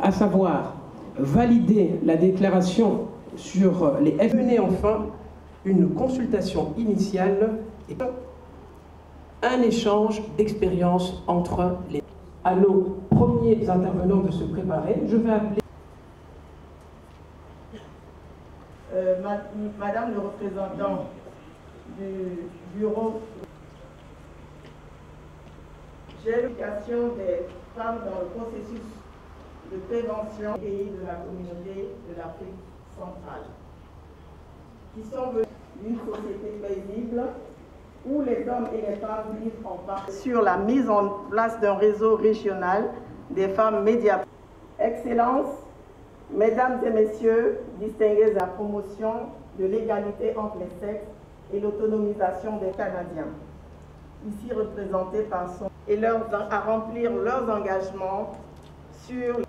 à savoir valider la déclaration sur les F. Mener enfin une consultation initiale et un échange d'expériences entre les... À nos premiers intervenants de se préparer, je vais appeler... Euh, Madame le représentant du bureau, j'ai l'éducation des femmes dans le processus de prévention et de la communauté de l'Afrique centrale, qui sont venus d'une société paisible où les hommes et les femmes vivent en partie sur la mise en place d'un réseau régional des femmes médias. Excellence, Mesdames et Messieurs, distingués à la promotion de l'égalité entre les sexes et l'autonomisation des Canadiens, ici représentés par son et leur, à remplir leurs engagements sur...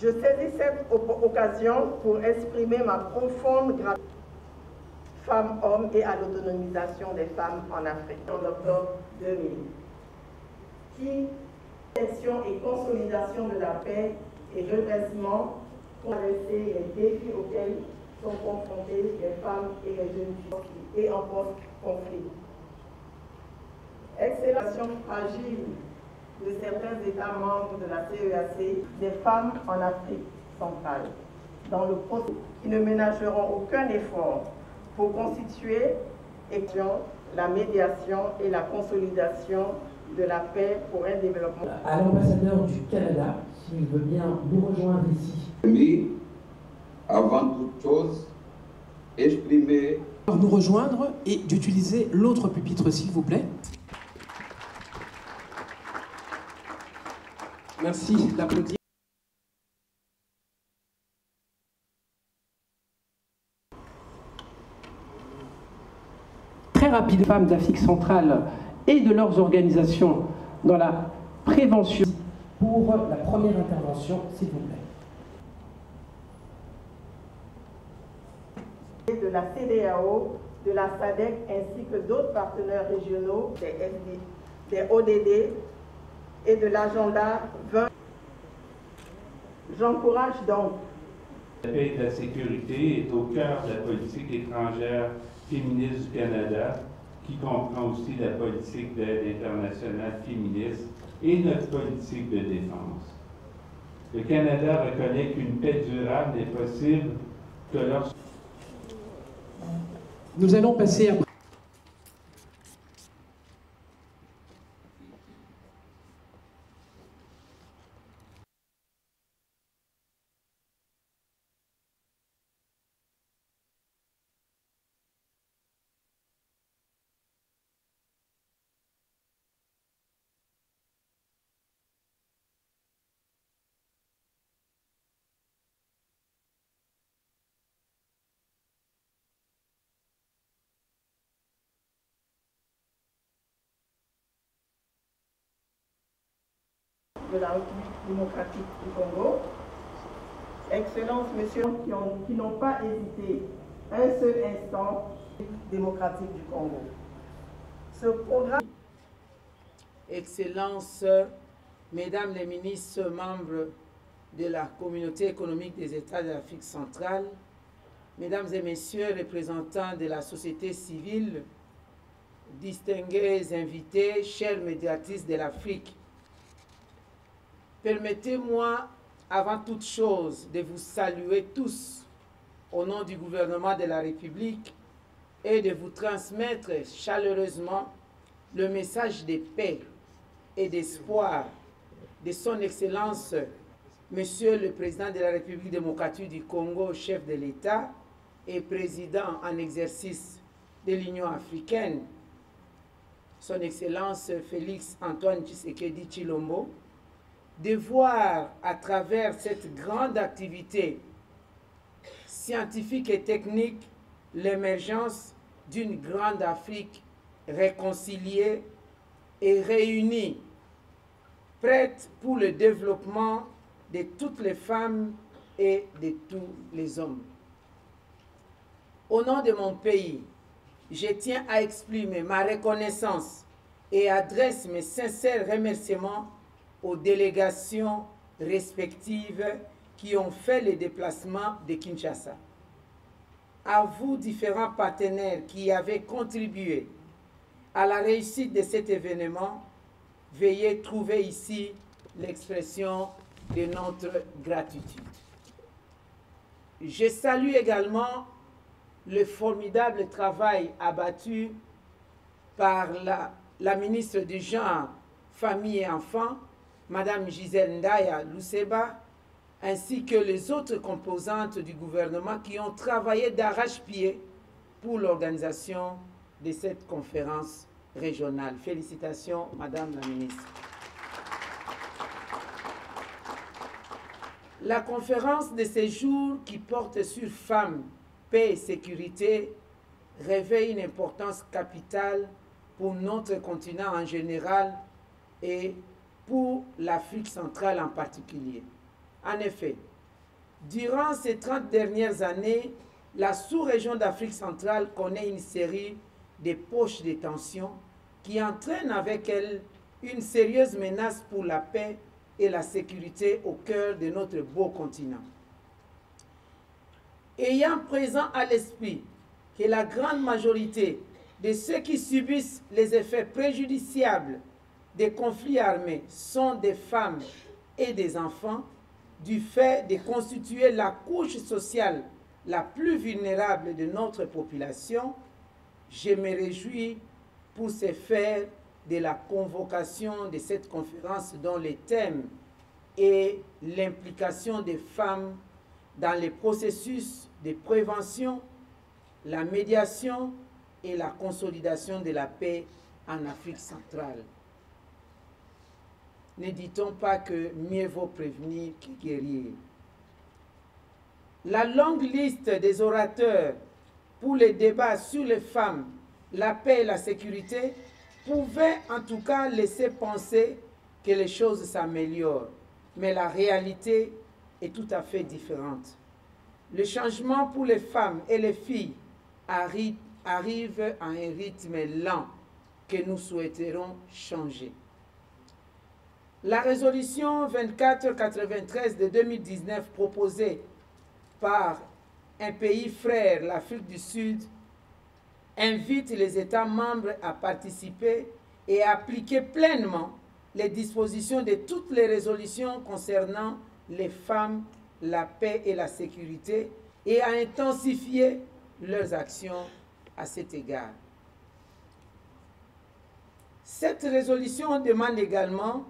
Je saisis cette occasion pour exprimer ma profonde gratitude femmes-hommes et à l'autonomisation des femmes en Afrique en octobre 2000, qui protection et consolidation de la paix et redressement pour adresser les défis auxquels sont confrontées les femmes et les jeunes filles et en post-conflit. Accélération fragile de certains États membres de la CEAC des femmes en Afrique centrale, dans le processus qui ne ménageront aucun effort pour constituer la médiation et la consolidation de la paix pour un développement. À l'ambassadeur du Canada, s'il veut bien nous rejoindre ici. Mais, avant toute chose, exprimer. Nous rejoindre et d'utiliser l'autre pupitre, s'il vous plaît. Merci d'applaudir. Très rapide, femmes d'Afrique centrale et de leurs organisations dans la prévention. Pour la première intervention, s'il vous plaît. De la CDAO, de la SADEC ainsi que d'autres partenaires régionaux, des, FD, des ODD et de l'agenda 20. J'encourage donc. La paix et la sécurité est au cœur de la politique étrangère féministe du Canada, qui comprend aussi la politique d'aide internationale féministe et notre politique de défense. Le Canada reconnaît qu'une paix durable n'est possible que lorsque... Nous allons passer à... de la République démocratique du Congo. Excellences, messieurs, qui n'ont pas hésité un seul instant démocratique du Congo. Ce programme. Excellences, Mesdames les ministres, membres de la communauté économique des États de l'Afrique centrale, Mesdames et Messieurs, représentants de la société civile, distingués invités, chères médiatrices de l'Afrique, Permettez-moi, avant toute chose, de vous saluer tous au nom du gouvernement de la République et de vous transmettre chaleureusement le message de paix et d'espoir de son Excellence, Monsieur le Président de la République démocratique du Congo, chef de l'État et président en exercice de l'Union africaine, son Excellence Félix Antoine Tshisekedi Chilombo, de voir à travers cette grande activité scientifique et technique l'émergence d'une grande Afrique réconciliée et réunie, prête pour le développement de toutes les femmes et de tous les hommes. Au nom de mon pays, je tiens à exprimer ma reconnaissance et adresse mes sincères remerciements aux délégations respectives qui ont fait les déplacements de Kinshasa. À vous, différents partenaires qui avaient contribué à la réussite de cet événement, veuillez trouver ici l'expression de notre gratitude. Je salue également le formidable travail abattu par la, la ministre du Genre, Famille et Enfants, Madame Gisèle Ndaya Luseba, ainsi que les autres composantes du gouvernement qui ont travaillé d'arrache-pied pour l'organisation de cette conférence régionale. Félicitations, Madame la ministre. La conférence de ces jours qui porte sur femmes, paix et sécurité revêt une importance capitale pour notre continent en général et pour l'Afrique centrale en particulier. En effet, durant ces 30 dernières années, la sous-région d'Afrique centrale connaît une série de poches de tension qui entraînent avec elles une sérieuse menace pour la paix et la sécurité au cœur de notre beau continent. Ayant présent à l'esprit que la grande majorité de ceux qui subissent les effets préjudiciables des conflits armés sont des femmes et des enfants, du fait de constituer la couche sociale la plus vulnérable de notre population, je me réjouis pour ce faire de la convocation de cette conférence dont le thème est l'implication des femmes dans les processus de prévention, la médiation et la consolidation de la paix en Afrique centrale. Ne dit-on pas que mieux vaut prévenir que guérir? La longue liste des orateurs pour les débats sur les femmes, la paix et la sécurité pouvait en tout cas laisser penser que les choses s'améliorent. Mais la réalité est tout à fait différente. Le changement pour les femmes et les filles arrive, à un rythme lent que nous souhaiterons changer. La résolution 2493 de 2019 proposée par un pays frère, l'Afrique du Sud, invite les États membres à participer et à appliquer pleinement les dispositions de toutes les résolutions concernant les femmes, la paix et la sécurité et à intensifier leurs actions à cet égard. Cette résolution demande également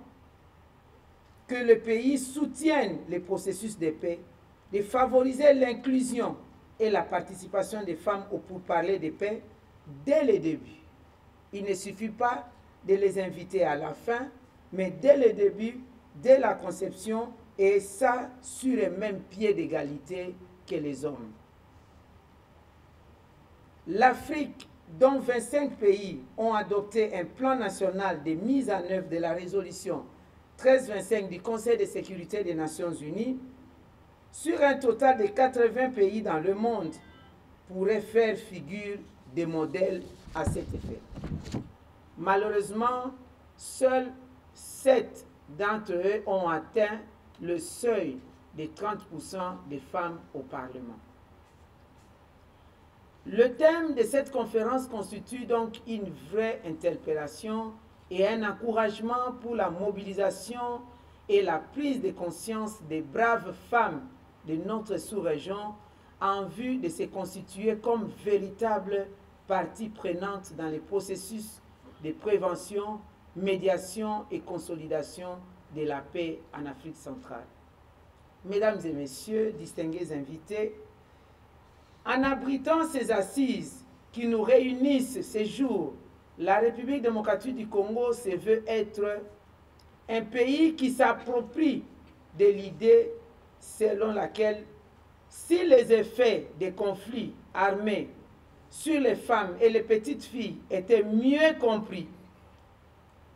que le pays soutienne les processus de paix, de favoriser l'inclusion et la participation des femmes au pourparler de paix dès le début. Il ne suffit pas de les inviter à la fin, mais dès le début, dès la conception, et ça sur le même pied d'égalité que les hommes. L'Afrique, dont 25 pays ont adopté un plan national de mise en œuvre de la résolution 1325 du Conseil de sécurité des Nations Unies, sur un total de 80 pays dans le monde, pourrait faire figure de modèles à cet effet. Malheureusement, seuls 7 d'entre eux ont atteint le seuil de 30% des femmes au Parlement. Le thème de cette conférence constitue donc une vraie interpellation et un encouragement pour la mobilisation et la prise de conscience des braves femmes de notre sous-région en vue de se constituer comme véritables parties prenantes dans les processus de prévention, médiation et consolidation de la paix en Afrique centrale. Mesdames et messieurs, distingués invités, en abritant ces assises qui nous réunissent ces jours la République démocratique du Congo se veut être un pays qui s'approprie de l'idée selon laquelle si les effets des conflits armés sur les femmes et les petites filles étaient mieux compris,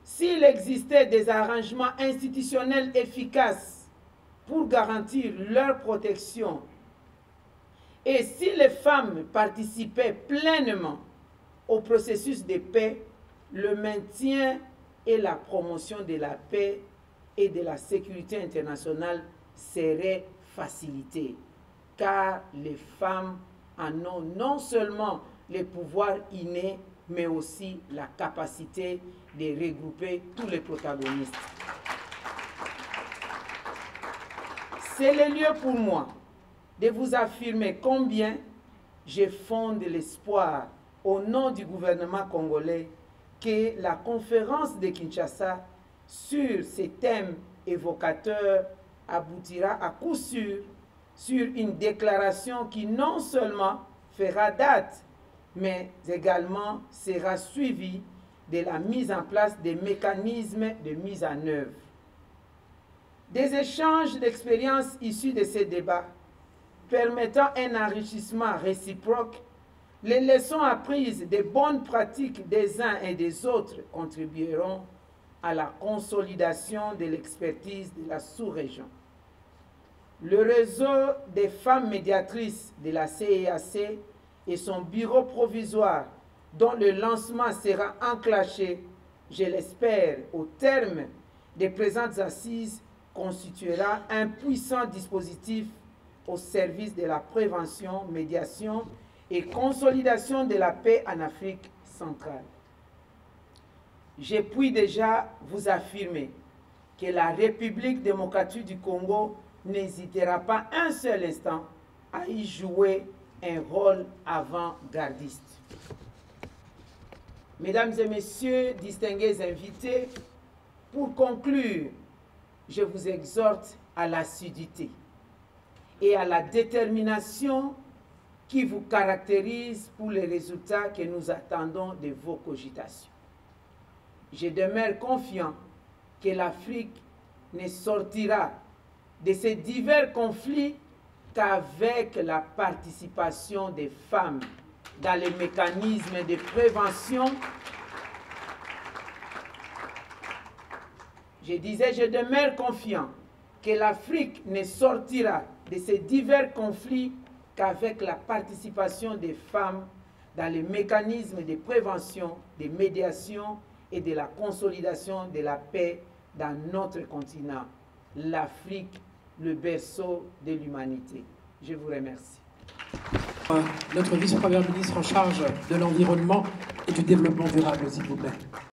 s'il existait des arrangements institutionnels efficaces pour garantir leur protection, et si les femmes participaient pleinement au processus de paix, le maintien et la promotion de la paix et de la sécurité internationale serait facilitée, car les femmes en ont non seulement les pouvoirs innés, mais aussi la capacité de regrouper tous les protagonistes. C'est le lieu pour moi de vous affirmer combien je fonde l'espoir au nom du gouvernement congolais que la conférence de Kinshasa sur ces thèmes évocateurs aboutira à coup sûr sur une déclaration qui non seulement fera date, mais également sera suivie de la mise en place des mécanismes de mise en œuvre. Des échanges d'expériences issus de ces débats permettant un enrichissement réciproque, les leçons apprises des bonnes pratiques des uns et des autres contribueront à la consolidation de l'expertise de la sous-région. Le réseau des femmes médiatrices de la CEAC et son bureau provisoire, dont le lancement sera enclenché, je l'espère, au terme des présentes assises, constituera un puissant dispositif au service de la prévention, médiation et consolidation de la paix en Afrique centrale. Je puis déjà vous affirmer que la République démocratique du Congo n'hésitera pas un seul instant à y jouer un rôle avant-gardiste. Mesdames et messieurs, distingués invités, pour conclure, je vous exhorte à l'assiduité et à la détermination qui vous caractérise pour les résultats que nous attendons de vos cogitations. Je demeure confiant que l'Afrique ne sortira de ces divers conflits qu'avec la participation des femmes dans les mécanismes de prévention. Je disais, je demeure confiant que l'Afrique ne sortira de ces divers conflits qu'avec la participation des femmes dans les mécanismes de prévention, de médiation et de la consolidation de la paix dans notre continent, l'Afrique, le berceau de l'humanité. Je vous remercie. Notre vice-première ministre en charge de l'environnement et du développement durable, s'il vous plaît.